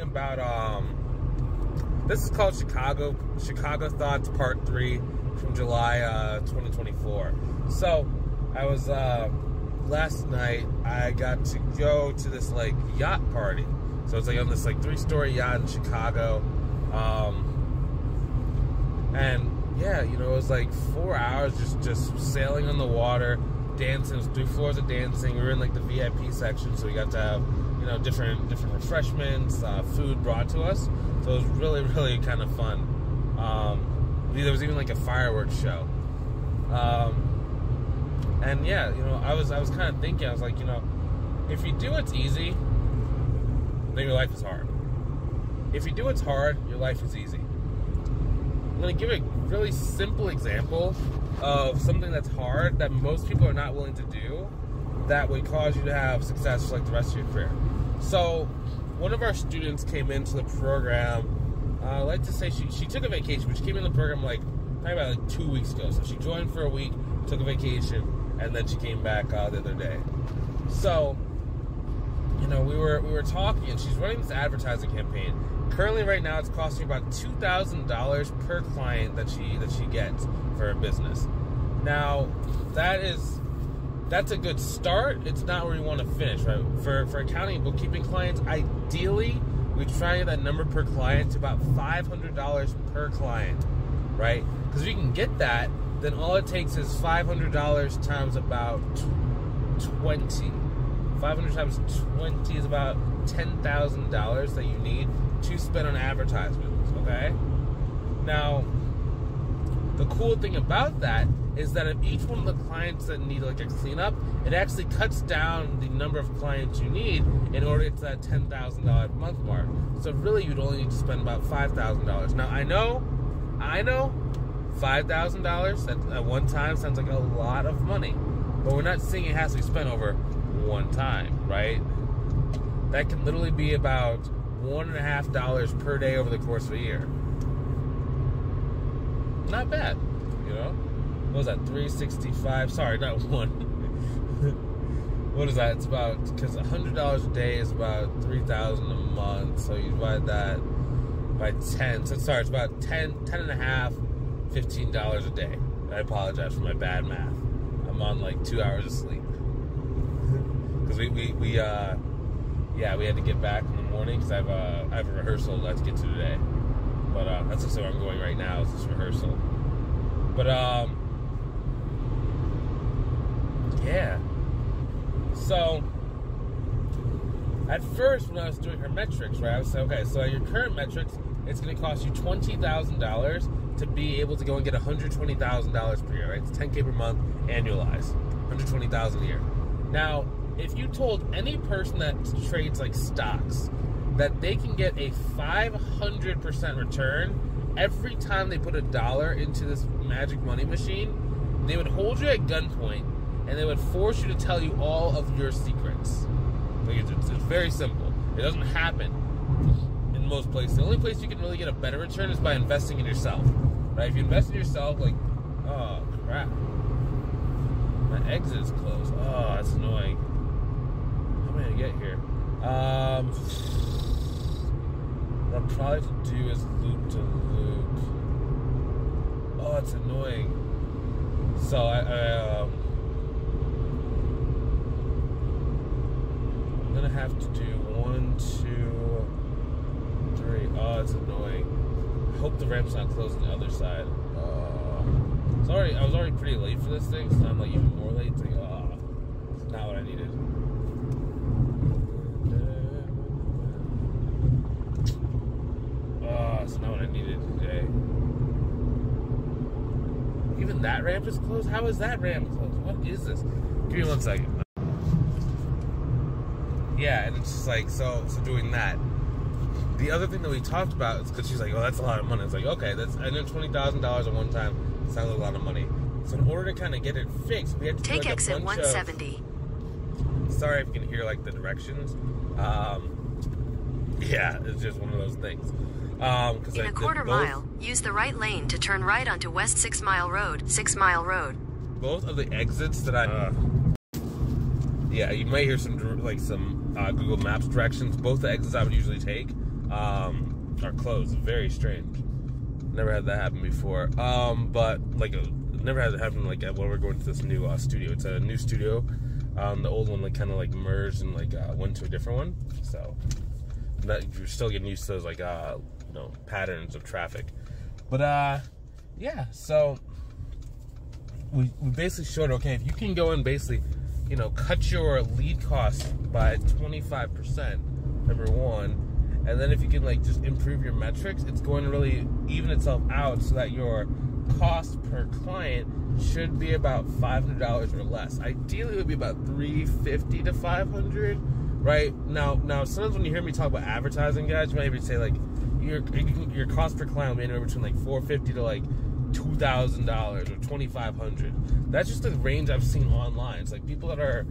about um. This is called Chicago Chicago Thoughts Part Three from July uh, 2024. So I was uh, last night. I got to go to this like yacht party. So it's like on this like three story yacht in Chicago. Um, and yeah, you know, it was like four hours just just sailing on the water, dancing. It was three floors of dancing. We were in like the VIP section, so we got to have you know different different refreshments, uh, food brought to us. So it was really really kind of fun. Um, there was even like a fireworks show. Um, and yeah, you know, I was I was kind of thinking, I was like, you know, if you do what's easy, then your life is hard. If you do what's hard, your life is easy. I'm gonna give a really simple example of something that's hard that most people are not willing to do that would cause you to have success like the rest of your career. So, one of our students came into the program. Uh, I like to say she, she took a vacation, but she came in the program like probably about like two weeks ago. So she joined for a week, took a vacation, and then she came back uh, the other day. So, you know, we were we were talking, and she's running this advertising campaign. Currently, right now, it's costing about two thousand dollars per client that she that she gets for her business. Now, that is that's a good start. It's not where you want to finish, right? For for accounting bookkeeping clients, ideally, we try to get that number per client to about five hundred dollars per client, right? Because if you can get that, then all it takes is five hundred dollars times about twenty. 500 times 20 is about $10,000 that you need to spend on advertisements, okay? Now, the cool thing about that is that if each one of the clients that need to like a cleanup, it actually cuts down the number of clients you need in order to get to that $10,000 month mark. So really you'd only need to spend about $5,000. Now, I know, I know $5,000 at one time sounds like a lot of money, but we're not saying it has to be spent over one time, right? That can literally be about one and a half dollars per day over the course of a year. Not bad, you know? What was that, 365? Sorry, not one. what is that? It's about, because a $100 a day is about 3000 a month, so you divide that by 10. So, sorry, it's about ten, ten and a half, fifteen dollars a half, $15 a day. I apologize for my bad math. I'm on like two hours of sleep because we, we, we uh yeah we had to get back in the morning because I have a I have a rehearsal that I have to get to today. But uh, that's just where I'm going right now. Is this rehearsal? But um yeah. So at first when I was doing her metrics, right, I was saying, okay, so your current metrics, it's going to cost you twenty thousand dollars to be able to go and get one hundred twenty thousand dollars per year, right? It's ten k per month annualized, one hundred twenty thousand a year. Now, if you told any person that trades like stocks that they can get a 500% return every time they put a dollar into this magic money machine, they would hold you at gunpoint and they would force you to tell you all of your secrets. Like it's, it's, very simple. It doesn't happen in most places. The only place you can really get a better return is by investing in yourself. Right? If you invest in yourself, like, oh crap. My exit is closed. Oh, that's annoying. Am I gonna get here? Um, what I'm trying to do is loop to loop. Oh, it's annoying. So I, I um, I'm gonna have to do one, two, three. Oh, it's annoying. I hope the ramp's not closed on the other side. Uh, sorry, I was already pretty late for this thing, so I'm like even more late. It's like, oh, it's not what I needed. It's not what I needed today. Even that ramp is closed? How is that ramp closed? What is this? Give me one second. Yeah, and it's just like, so, so doing that. The other thing that we talked about is because she's like, oh, that's a lot of money. It's like, okay, that's, and then $20,000 at one time sounds like a lot of money. So in order to kind of get it fixed, we had to do, Take like, a exit bunch 170. Of, sorry if you can hear like the directions. Um, yeah, it's just one of those things. Um, cause In I a quarter mile, use the right lane to turn right onto West 6 Mile Road. 6 Mile Road. both of the exits that I. yeah, you might hear some like some uh, Google Maps directions. Both the exits I would usually take, um, are closed. Very strange. Never had that happen before. Um, but like, uh, never had it happen like when we're going to this new uh, studio. It's a new studio. Um, the old one like kind of like merged and like uh, went to a different one. So that you're still getting used to those like uh, you know patterns of traffic. But uh, yeah. So we we basically showed okay if you can go and basically you know cut your lead cost by 25 percent. Number one and then if you can like just improve your metrics, it's going to really even itself out so that your cost per client should be about $500 or less. Ideally, it would be about 350 to 500 right now now sometimes when you hear me talk about advertising guys you might maybe say like your your cost per be anywhere between like 450 to like two thousand dollars or twenty five hundred. That's just the range I've seen online. It's like people that are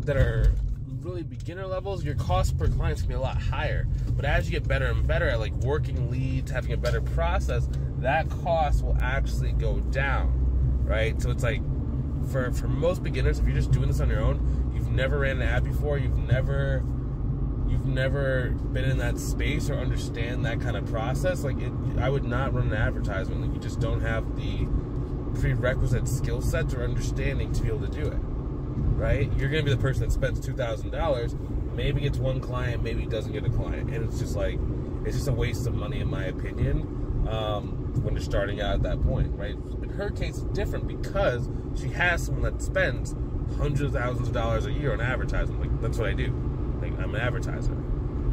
that are really beginner levels, your cost per client gonna be a lot higher. But as you get better and better at like working leads, having a better process, that cost will actually go down, right? So it's like for for most beginners, if you're just doing this on your own, you've never ran an ad before, you've never you've never been in that space or understand that kind of process, like it, I would not run an advertisement. Like you just don't have the prerequisite skill sets or understanding to be able to do it right? You're going to be the person that spends two thousand dollars, maybe gets one client, maybe doesn't get a client, and it's just like it's just a waste of money in my opinion um, when you're starting out at that point, right? In her case, it's different because she has someone that spends hundreds of thousands of dollars a year on advertising. Like that's what I do. Like I'm an advertiser.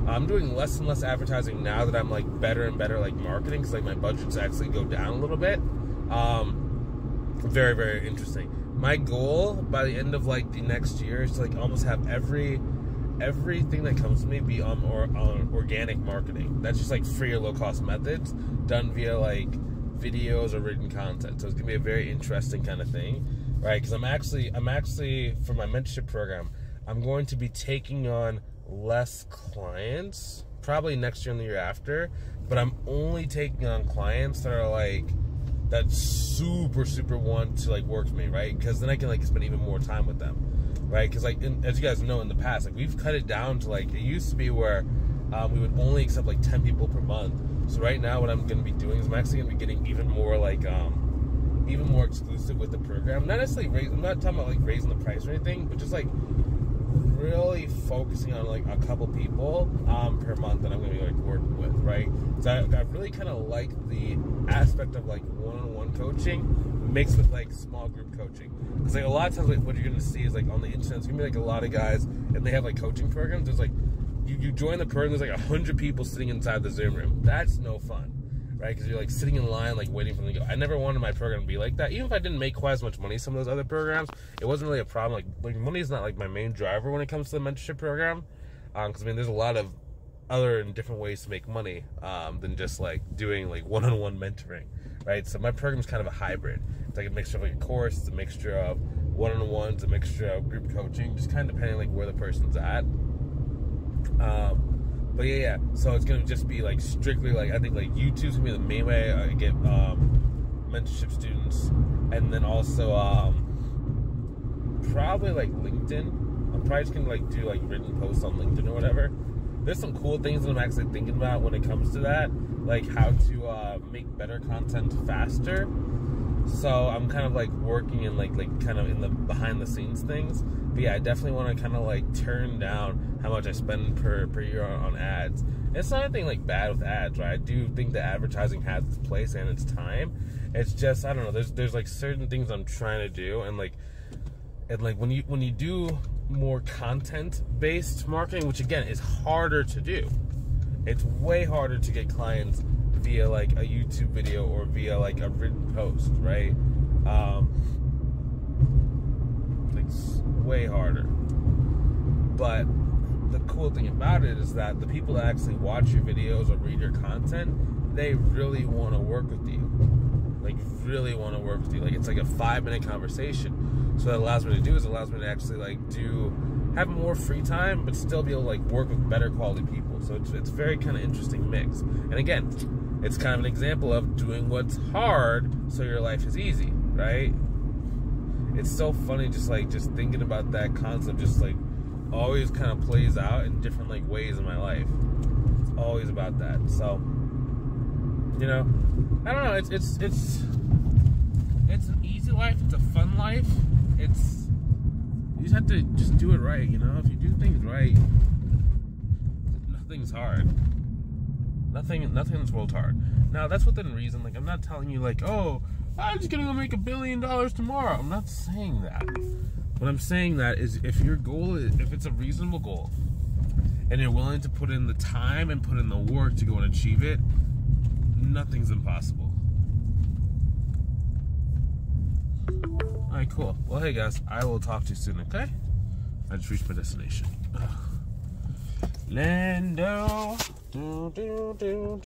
I'm doing less and less advertising now that I'm like better and better like marketing because like my budgets actually go down a little bit. Um, very very interesting my goal by the end of like the next year is to like almost have every everything that comes to me be on or on organic marketing. That's just like free or low cost methods done via like videos or written content. So it's gonna be a very interesting kind of thing, right? Because I'm actually I'm actually for my mentorship program, I'm going to be taking on less clients probably next year and the year after, but I'm only taking on clients that are like that super super want to like work with me, right? Because then I can like spend even more time with them, right? Because like in, as you guys know in the past, like we've cut it down to like it used to be where um, we would only accept like ten people per month. So right now, what I'm going to be doing is I'm actually to be getting even more like um, even more exclusive with the program. Not necessarily raise. I'm not talking about like raising the price or anything, but just like really focusing on like a couple people um, per month that I'm gonna be like working with, right? So I, I really kind of like the aspect of like one-on-one coaching mixed with like small group coaching. Because like a lot of times, like what you're gonna see is like on the internet, it's gonna be like a lot of guys and they have like coaching programs. There's like you, you join the program, there's like a hundred people sitting inside the Zoom room. That's no fun right? Because you're like sitting in line, like waiting for them to go. I never wanted my program to be like that. Even if I didn't make quite as much money some of those other programs, it wasn't really a problem. Like, like money is not like my main driver when it comes to the mentorship program. Because um, I mean, there's a lot of other and different ways to make money um, than just like doing like one-on-one mentoring, right? So my program is kind of a hybrid. It's like a mixture of like a course, it's a mixture of one-on-ones, a mixture of group coaching, just kind of depending like where the person's at. Um, but yeah, yeah. So it's gonna just be like strictly like I think like YouTube's gonna be the main way I get um, mentorship students, and then also um, probably like LinkedIn. I'm probably just gonna like do like written posts on LinkedIn or whatever. There's some cool things that I'm actually thinking about when it comes to that, like how to uh, make better content faster. So I'm kind of like working in like like kind of in the behind the scenes things. But yeah, I definitely want to kind of like turn down how much I spend per per year on, on ads. It's not anything like bad with ads, right? I do think that advertising has its place and its time. It's just I don't know. There's there's like certain things I'm trying to do, and like and like when you when you do more content based marketing, which again is harder to do. It's way harder to get clients via like a YouTube video or via like a written post, right? Um, it's way harder. But the cool thing about it is that the people that actually watch your videos or read your content, they really want to work with you. Like really want to work with you. Like it's like a five minute conversation. So that allows me to do is allows me to actually like do have more free time, but still be able to like work with better quality people. So it's it's very kind of interesting mix. And again, it's kind of an example of doing what's hard so your life is easy, right? It's so funny just like just thinking about that concept just like always kind of plays out in different like ways in my life. It's always about that. So, you know, I don't know. It's it's it's it's an easy life. It's a fun life. It's you just have to just do it right. You know, if you do things right, nothing's hard. Nothing, nothing in this world's hard. Now that's within reason. Like I'm not telling you like, oh, I'm just gonna go make a billion dollars tomorrow. I'm not saying that. What I'm saying that is if your goal is if it's a reasonable goal and you're willing to put in the time and put in the work to go and achieve it, nothing's impossible. Alright, cool. Well hey guys, I will talk to you soon, okay? I just reached my destination. Ugh. Lando. Do, do, do,